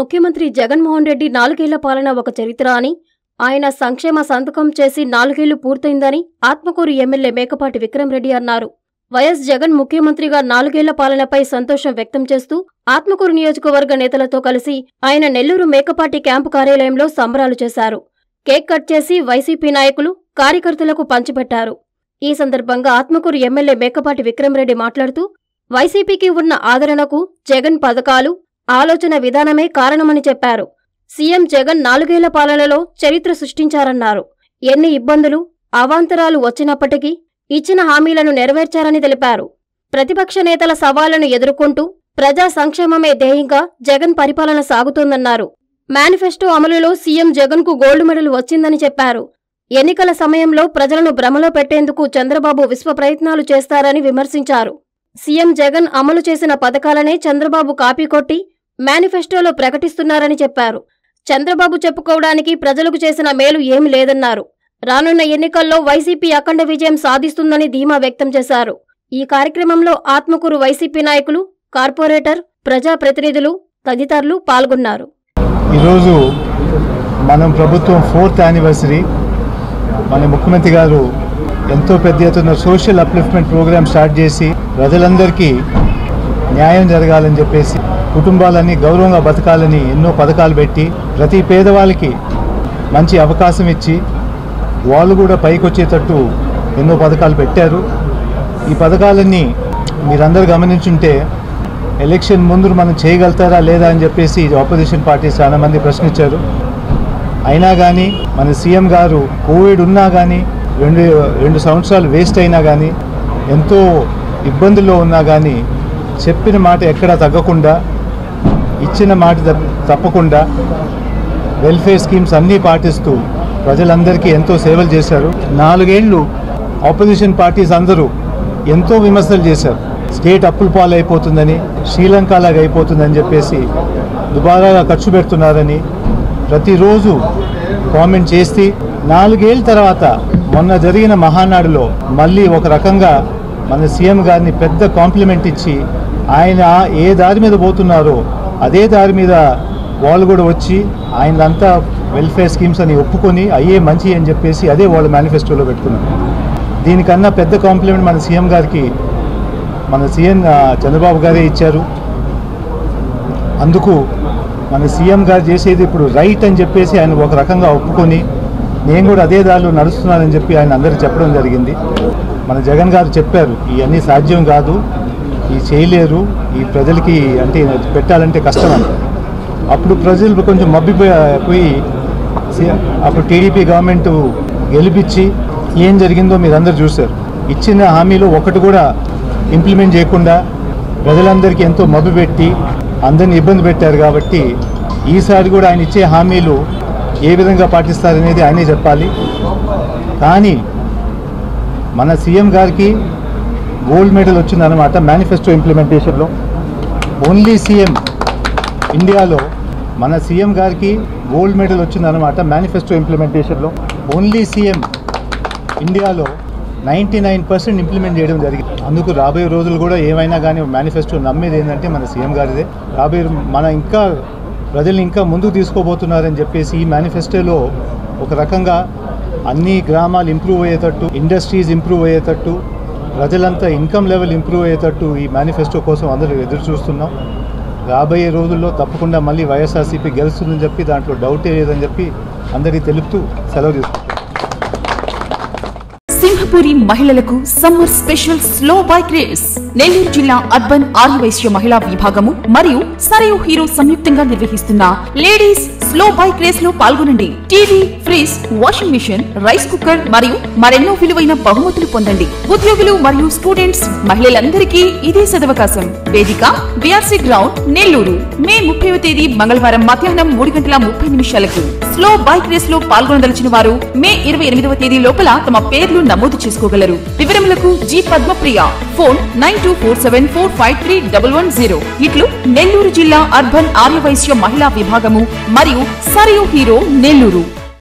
ముఖ్యమంత్రి జగన్మోహన్ రెడ్డి నాలుగేళ్ళ పాలన ఒక చరిత్ర అని ఆయన సంక్షేమ సంతకం చేసి నాలుగేళ్ళు పూర్తయిందని ఆత్మకూరు ఎమ్మెల్యే మేకపాటి విక్రమరెడ్డి అన్నారు. వైఎస్ జగన్ ముఖ్యమంత్రిగా నాలుగేళ్ళ పాలనపై సంతోషం వ్యక్తం చేస్తూ ఆత్మకూరు నియోజకవర్గ నేతలతో కలిసి ఆయన నెల్లూరు మేకపాటి క్యాంపు కార్యాలయంలో సంబరాలు చేశారు. కేక్ కట్ చేసి వైసీపీ నాయకులు కార్యకర్తలకు పంచిపెట్టారు. ఈ సందర్భంగా ఆత్మకూరు ఎమ్మెల్యే మేకపాటి విక్రమరెడ్డి మాట్లాడుతూ వైసీపీకి ఉన్న ఆదరణకు జగన్ పథకాలు ఆలోచన విధానమే కారణమని చెప్పారు. సీఎం జగన్ నాలుగేళ్ళ పాలనలో చరిత్ర సృష్టించారన్నారు. ఎన్ని ఇబ్బందులు అవాంతరాలు వచ్చినప్పటికీ ఇచ్చిన హామీలను నెరవేర్చారని తెలిపారు. ప్రతిపక్ష నేతల సవాళ్ళను ఎదుర్కొంటూ ప్రజా సంక్షేమమే ధ్యేయంగా జగన్ పరిపాలన సాగుతోందన్నారు. మేనిఫెస్టో అమలులో సీఎం జగన్కు గోల్డ్ మెడల్ వచ్చిందని చెప్పారు. ఎన్నికల సమయంలో ప్రజలను భ్రమలో పెట్టేందుకు చంద్రబాబు విశ్వ ప్రయత్నాలు చేస్తారని విమర్శించారు. సీఎం జగన్ అమలు చేసిన పథకాలనే చంద్రబాబు కాపీ కొట్టి మేనిఫెస్టోలో ప్రకటిస్తున్నారని చెప్పారు. చంద్రబాబు చెప్పుకోవడానికి ప్రజలకు చేసిన మేలు ఏమి లేదన్నారు. రానున్న ఎన్నికల్లో వైసీపీ అఖండ విజయం సాధిస్తుందని ధీమా వ్యక్తం చేశారు. ఈ కార్యక్రమంలో ఆత్మకూరు వైసీపీ నాయకులు కార్పొరేటర్ ప్రజాప్రతినిధులు తదితరులు పాల్గొన్నారు. ఈరోజు మనం ప్రభుత్వం ఫోర్త్ యానివర్సరీ. మన ముఖ్యమంత్రి గారు ఎంతో పెద్ద ఎత్తున సోషల్ అప్లిఫ్ట్మెంట్ ప్రోగ్రామ్ స్టార్ట్ చేసి ప్రజలందరికీ న్యాయం జరగాలని చెప్పేసి కుటుంబాలని గౌరవంగా బతకాలని ఎన్నో పథకాలు పెట్టి ప్రతి పేదవాళ్ళకి మంచి అవకాశం ఇచ్చి వాళ్ళు కూడా పైకి వచ్చేటట్టు ఎన్నో పథకాలు పెట్టారు. ఈ పథకాలన్నీ మీరందరూ గమనించుంటే ఎలక్షన్ ముందు మనం చేయగలుగుతారా లేదా అని చెప్పేసి ఆపోజిషన్ పార్టీస్ చాలా మంది ప్రశ్నించారు. అయినా కానీ మన సీఎం గారు కోవిడ్ ఉన్నా కానీ రెండు రెండు సంవత్సరాలు వేస్ట్ అయినా కానీ ఎంతో ఇబ్బందుల్లో ఉన్నా కానీ చెప్పిన మాట ఎక్కడా తగ్గకుండా ఇచ్చిన మాట తప్ప- తప్పకుండా వెల్ఫేర్ స్కీమ్స్ అన్నీ పాటిస్తూ ప్రజలందరికీ ఎంతో సేవలు చేశారు. నాలుగేళ్ళు ఆపోజిషన్ పార్టీస్ అందరూ ఎంతో విమర్శలు చేశారు. స్టేట్ అప్పుల పాలు అయిపోతుందని శ్రీలంక లాగా అయిపోతుందని చెప్పేసి దుబారాగా ఖర్చు పెడుతున్నారని ప్రతిరోజు కామెంట్ చేసి నాలుగేళ్ళ తర్వాత మొన్న జరిగిన మహానాడులో మళ్ళీ ఒక రకంగా మన సీఎం గారిని పెద్ద కాంప్లిమెంట్ ఇచ్చి ఆయన ఏ దారి మీద పోతున్నారో అదే దారి మీద వాళ్ళు కూడా వచ్చి ఆయనంతా వెల్ఫేర్ స్కీమ్స్ అని ఒప్పుకొని అయ్యే మంచి అని చెప్పేసి అదే వాళ్ళు మేనిఫెస్టోలో పెట్టుకున్నారు. దీనికన్నా పెద్ద కాంప్లిమెంట్ మన సీఎం గారికి మన సీఎం చంద్రబాబు గారే ఇచ్చారు. అందుకు మన సీఎం గారు చేసేది ఇప్పుడు రైట్ అని చెప్పేసి ఆయన ఒక రకంగా ఒప్పుకొని నేను కూడా అదే దారిలో నడుస్తున్నానని చెప్పి ఆయన అందరికి చెప్పడం జరిగింది. మన జగన్ గారు చెప్పారు ఇవన్నీ సాధ్యం కాదు. ఈ చేయలేరు ఈ ప్రజలకి అంటే పెట్టాలంటే కష్టం అని అప్పుడు ప్రజలు కొంచెం మబ్బిపోయి అప్పుడు టీడీపీ గవర్నమెంట్ గెలిపించి ఏం జరిగిందో మీరు అందరు చూశారు. ఇచ్చిన హామీలో ఒకటి కూడా ఇంప్లిమెంట్ చేయకుండా ప్రజలందరికీ ఎంతో మబ్బు పెట్టి అందరిని ఇబ్బంది పెట్టారు కాబట్టి ఈసారి కూడా ఆయన ఇచ్చే హామీలు ఏ విధంగా పాటిస్తారనేది ఆయనే చెప్పాలి. కానీ మన సీఎం గారికి గోల్డ్ మెడల్ వచ్చిందనమాట మేనిఫెస్టో ఇంప్లిమెంటేషన్లో ఓన్లీ సీఎం ఇండియాలో మన సీఎం గారికి గోల్డ్ మెడల్ వచ్చిందనమాట మేనిఫెస్టో ఇంప్లిమెంటేషన్లో ఓన్లీ సీఎం ఇండియాలో నైంటీ నైన్ పర్సెంట్ ఇంప్లిమెంట్ చేయడం జరిగింది. అందుకు రాబోయే రోజులు కూడా ఏమైనా కానీ మేనిఫెస్టో నమ్మేది ఏంటంటే మన సీఎం గారిదే. రాబోయే మన ఇంకా ప్రజల్ని ఇంకా ముందుకు తీసుకోబోతున్నారని చెప్పేసి ఈ మేనిఫెస్టోలో ఒక రకంగా అన్ని గ్రామాలు ఇంప్రూవ్ అయ్యేటట్టు ఇండస్ట్రీస్ ఇంప్రూవ్ అయ్యేటట్టు ప్రజలంతా ఇన్కమ్ లెవెల్ ఇంప్రూవ్ అయ్యేటట్టు ఈ మేనిఫెస్టో కోసం అందరూ ఎదురు చూస్తున్నాం. రాబోయే రోజుల్లో తప్పకుండా మళ్ళీ వైఎస్ఆర్సీపీ గెలుస్తుందని చెప్పి దాంట్లో డౌటే లేదని చెప్పి అందరికీ తెలుపుతూ సెలవు తీసుకుంటాం సింహపురి మహిళలకు summer special slow bike race. Nellore జిల్లా అర్బన్ ఆర్యవైశ్య మహిళా విభాగము మరియు సరయు హీరో సంయుక్తంగా నిర్వహిస్తున్న లేడీస్ స్లో బైక్ రేస్లో పాల్గొనండి. TV fridge washing machine rice cooker మరియు మరెన్నో విలువైన బహుమతులు పొందండి. ఉద్యోగులు మరియు స్టూడెంట్స్ మహిళలందరికీ ఇదే సదవకాశం. వేదిక బిఆర్సీ గ్రౌండ్ నెల్లూరు. మే ముప్పైవ తేదీ మంగళవారం మధ్యాహ్నం మూడు గంటల ముప్పై నిమిషాలకు. స్లో బైక్ రేస్లో పాల్గొనదలిచిన వారు మే ఇరవై ఎనిమిదవ తేదీ లోపల తమ పేర్లు నమోదు చేసుకోగలరు. వివరములకు G Padmapriya. Phone nine two four seven four five three double one zero. ఇట్లు నెల్లూరు జిల్లా అర్బన్ ఆర్యవైశ్య మహిళా విభాగము మరియు సరియు హీరో నెల్లూరు.